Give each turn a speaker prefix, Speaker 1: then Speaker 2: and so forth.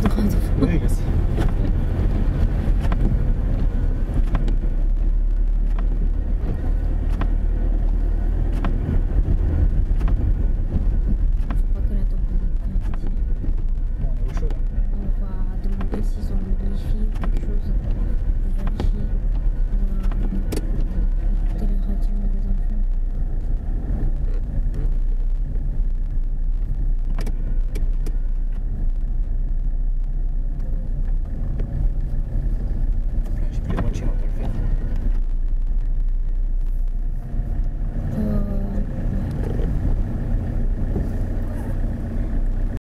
Speaker 1: 怎么可能？